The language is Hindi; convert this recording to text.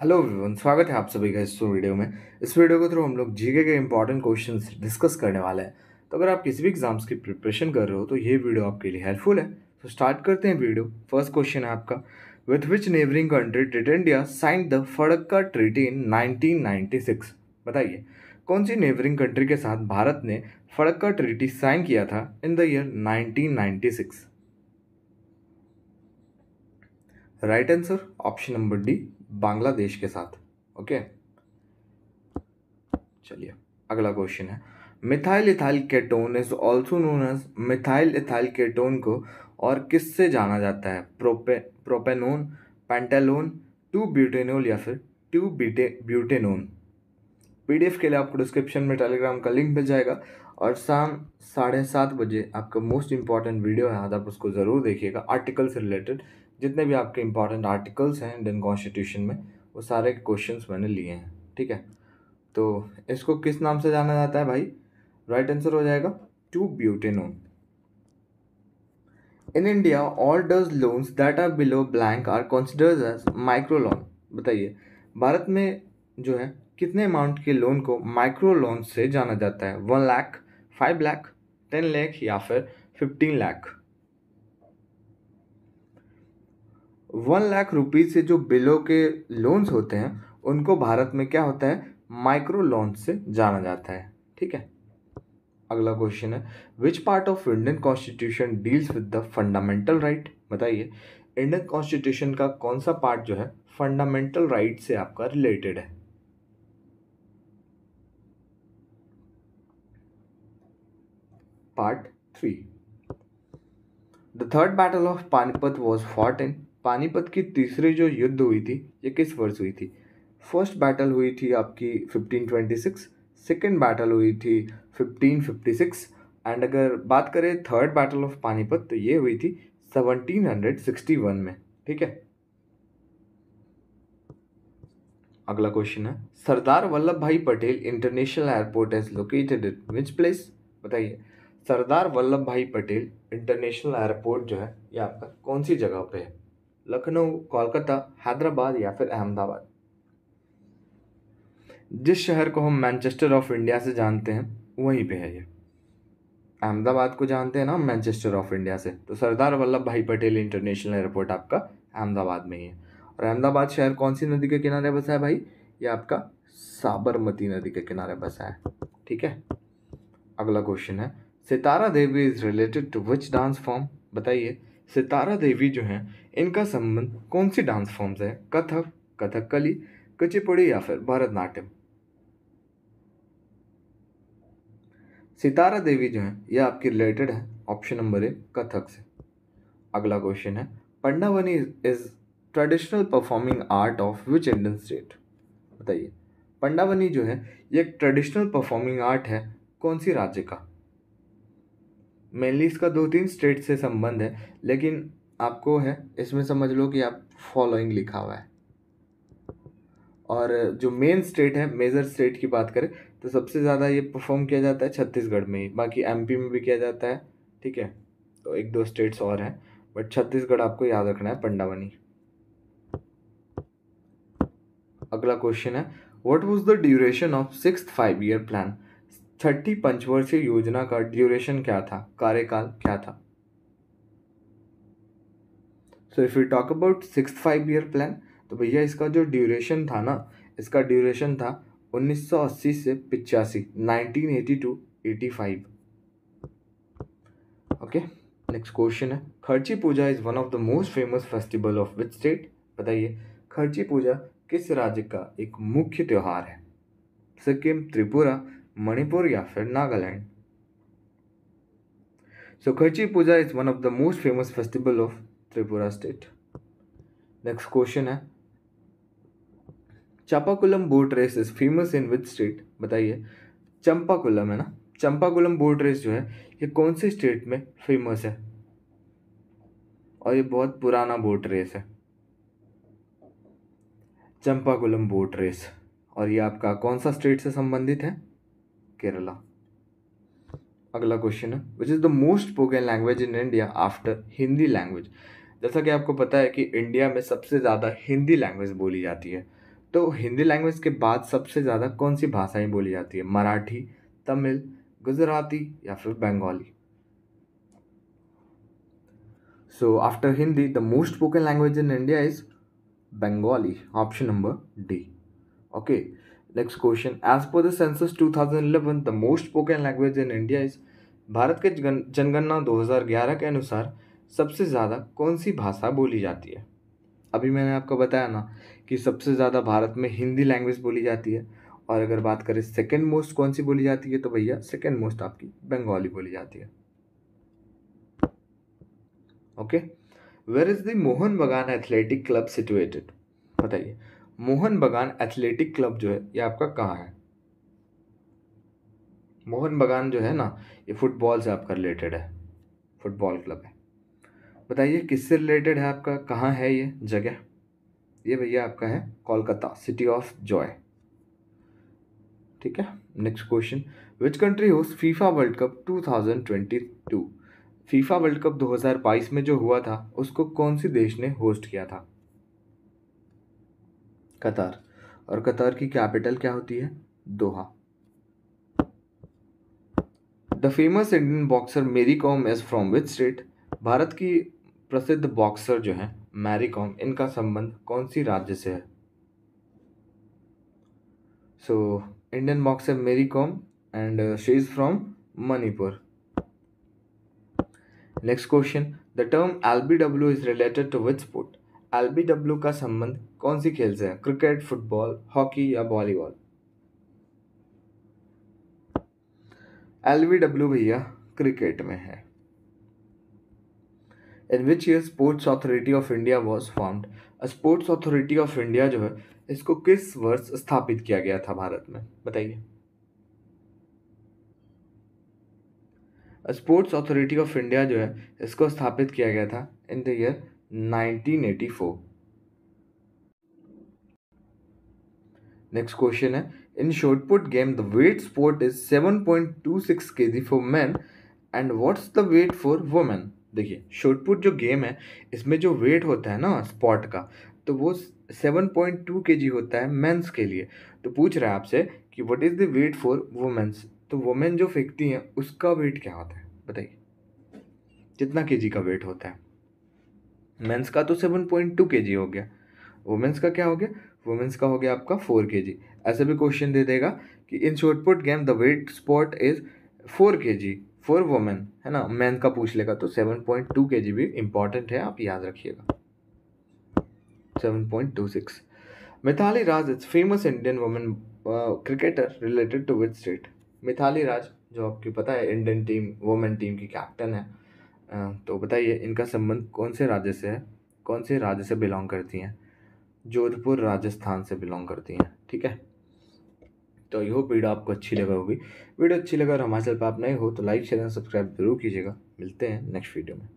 हेलो एवरीवन स्वागत है आप सभी का इस वीडियो में। इस वीडियो के थ्रू हम लोग जीके के इंपॉर्टेंट क्वेश्चंस डिस्कस करने वाले हैं। तो अगर आप किसी भी एग्ज़ाम्स की प्रिपरेशन कर रहे हो तो ये वीडियो आपके लिए हेल्पफुल है। तो स्टार्ट करते हैं वीडियो फ़र्स्ट क्वेश्चन है आपका। With which neighbouring country did India sign the Farakka treaty in 1996 बताइए, कौन सी नेबरिंग कंट्री के साथ भारत ने फड़क्का ट्रीटी साइन किया था in the year 1996 right answer option number D Bangladesh के साथ ओके चलिए, अगला क्वेश्चन है। Methyl ethyl ketone is also known as methyl ethyl ketone को और किससे जाना जाता है? प्रोपे प्रोपेनोन पेंटालोन टू ब्यूटेनोल या फिर टू बीटे ब्यूटेनोन पीडीएफ के लिए आपको डिस्क्रिप्शन में टेलीग्राम का लिंक मिल जाएगा और शाम साढ़े सात बजे आपका मोस्ट इंपॉर्टेंट वीडियो है आप उसको ज़रूर देखिएगा आर्टिकल से रिलेटेड जितने भी आपके इंपॉर्टेंट आर्टिकल्स हैं इंडियन कॉन्स्टिट्यूशन में, वो सारे क्वेश्चन मैंने लिए हैं, ठीक है? तो इसको किस नाम से जाना जाता है भाई? राइट आंसर हो जाएगा two butanone in India all those loans that are below blank are considered as micro loan बताइए, भारत में जो है, कितने अमाउंट के लोन को माइक्रो लोन से जाना जाता है? One lakh five lakh ten lakh या फिर fifteen lakh one lakh rupees से जो बिलो के लोन्स होते हैं, उनको भारत में क्या होता है? माइक्रो लोन्स से जाना जाता है। ठीक है? अगला क्वेश्चन है which part of Indian constitution deals with the fundamental right बताइए इंडियन कॉन्स्टिट्यूशन का कौन सा पार्ट जो है फंडामेंटल राइट से आपका रिलेटेड है? Part three the third battle of Panipat was fought in Panipat की तीसरी जो युद्ध हुई थी, ये किस वर्ष हुई थी? फ़र्स्ट बैटल हुई थी आपकी 1526 सेकेंड बैटल हुई थी 1556 एंड अगर बात करें थर्ड बैटल ऑफ़ पानीपत तो ये हुई थी 1761 में, ठीक है? अगला क्वेश्चन है, Sardar Vallabh Bhai Patel international airport is located in which place बताइए। सरदार वल्लभ भाई पटेल इंटरनेशनल एयरपोर्ट जो है, ये आपका कौन सी जगह पे है? लखनऊ, कोलकाता, हैदराबाद या फिर अहमदाबाद। जिस शहर को हम मैनचेस्टर ऑफ़ इंडिया से जानते हैं, वहीं पे है ये। अहमदाबाद को जानते हैं ना मैनचेस्टर ऑफ़ इंडिया से। तो सरदार वल्लभ भाई पटेल इंटरनेशनल एयरपोर्ट आपका अहमदाबाद में ही है। और अहमदाबाद शहर कौन सी नदी के किनारे बसा है भाई? ये आपका साबरमती नदी के किनारे बसा है। ठीक है? अगला क्वेश्चन है, Sitara Devi is related to which dance form बताइए। सितारा देवी जो हैं, इनका संबंध कौन सी डांस फॉर्म से है? कथक कथकली कुचिपुड़ी या फिर भरतनाट्यम? सितारा देवी जो है, ये आपकी रिलेटेड है ऑप्शन नंबर ए कथक से। अगला क्वेश्चन है, Pandavani is traditional performing art of which Indian state बताइए। पंडावनी जो है, ये एक ट्रेडिशनल परफॉर्मिंग आर्ट है, कौन सी राज्य का? मेनली इसका दो तीन स्टेट से संबंध है, लेकिन आपको है, इसमें समझ लो कि आप फॉलोइंग लिखा हुआ है। और जो मेन स्टेट है मेजर स्टेट की बात करें तो सबसे ज़्यादा ये परफॉर्म किया जाता है छत्तीसगढ़ में ही। बाकी एमपी में भी किया जाता है, ठीक है? तो एक दो स्टेट्स और हैं बट छत्तीसगढ़ आपको याद रखना है, पंडावनी। अगला क्वेश्चन है what was the duration of six five year plan छठी पंचवर्षीय योजना का ड्यूरेशन क्या था? कार्यकाल क्या था? So if you talk about six five year plan तो भैया इसका जो ड्यूरेशन था ना, इसका ड्यूरेशन था 1980 से पिचासी 1980 टू 85 ओके नेक्स्ट क्वेश्चन है। Kharchi Puja is one of the most famous festival of which state बताइए, खर्ची पूजा किस राज्य का एक मुख्य त्यौहार है? सिक्किम, त्रिपुरा मणिपुर या फिर Nagaland. So Kharchi Puja is one of the most famous festival of Tripura state next question है। Champakulam boat race is famous in which state बताइए। चंपाकुलम है ना? चंपाकुलम बोट रेस जो है, ये कौन से स्टेट में फ़ेमस है? और ये बहुत पुराना बोट रेस है। चंपाकुलम बोट रेस और ये आपका कौन सा स्टेट से संबंधित है? केरला अगला क्वेश्चन है which is the most spoken language in India after Hindi language जैसा कि आपको पता है कि इंडिया में सबसे ज़्यादा हिंदी लैंग्वेज बोली जाती है। तो हिंदी लैंग्वेज के बाद सबसे ज़्यादा कौन सी भाषाएँ बोली जाती है? मराठी, तमिल, गुजराती या फिर Bengali? So after Hindi the most spoken language in India is Bengali option number D okay next question as per census 2011 the most spoken language in India is Bharat के जनगणना 2011 के अनुसार सबसे ज़्यादा कौन सी भाषा बोली जाती है अभी मैंने आपको बताया ना कि सबसे ज़्यादा भारत में हिंदी लैंग्वेज बोली जाती है। और अगर बात करें सेकेंड मोस्ट कौन सी बोली जाती है तो भैया सेकेंड मोस्ट आपकी बंगाली बोली जाती है। Okay where is the Mohun Bagan athletic club situated बताइए। मोहन बगान एथलेटिक क्लब जो है, ये आपका कहाँ है? मोहन बगान जो है ना, ये फुटबॉल से आपका रिलेटेड है। फुटबॉल क्लब है। बताइए, किससे रिलेटेड है आपका? कहाँ है ये जगह? ये भैया आपका है कोलकाता सिटी ऑफ़ जॉय ठीक है next question which country host FIFA world cup 2022 FIFA world cup 2022 में जो हुआ था, उसको कौन सी देश ने होस्ट किया था? कतार। और कतार की कैपिटल क्या होती है? Doha. The famous Indian boxer Mary Kom is from which state Bharat की प्रसिद्ध बॉक्सर जो है मैरी कॉम इनका संबंध कौन सी राज्य से है? So Indian boxer Mary Kom and she is from Manipur next question the term L B W is related to which sport L B W का संबंध कौन सी खेल से है? क्रिकेट, फुटबॉल, हॉकी या वॉलीबॉल? एल बी डब्ल्यू भैया, क्रिकेट में है। In which year sports authority of India was found sports authority of India जो है, इसको किस वर्ष स्थापित किया गया था भारत में? बताइए। स्पोर्ट्स अथॉरिटी ऑफ़ इंडिया जो है, इसको स्थापित किया गया था in the year 1984 next question है. In shot put game the weight sport is 7.26 KG for man and what's the weight for women देखिए शॉर्टपुट जो गेम है, इसमें जो वेट होता है ना स्पॉट का तो वो 7.2 केजी होता है मेंस के लिए. तो पूछ रहा है आपसे कि what is the weight for womens तो वुमेन जो फेंकती हैं, उसका वेट क्या होता है? बताइए. कितना केजी का वेट होता है? मेंस का तो सेवन पॉइंट टू के जी हो गया. वुमेंस का क्या हो गया? वुमेंस का हो गया आपका फोर के जी ऐसे भी क्वेश्चन दे देगा कि in shot put game the weight spot is four K G for women है ना? मैन का पूछ लेगा तो सेवन पॉइंट टू के जी भी इंपॉर्टेंट है, आप याद रखिएगा। Seven point two six Mithali Raj is famous Indian women cricketer related to which state Mithali Raj, जो आपकी पता है इंडियन टीम वुमेन टीम की कैप्टन है तो बताइए, इनका संबंध कौन से राज्य से है? कौन से राज्य से बिलोंग करती हैं? जोधपुर राजस्थान से बिलोंग करती हैं, ठीक है? तो आई होप वीडियो आपको अच्छी लगा होगी। वीडियो अच्छी लगा और हमारे चैनल पर आप नए हो तो लाइक, शेयर एंड सब्सक्राइब ज़रूर कीजिएगा। मिलते हैं नेक्स्ट वीडियो में।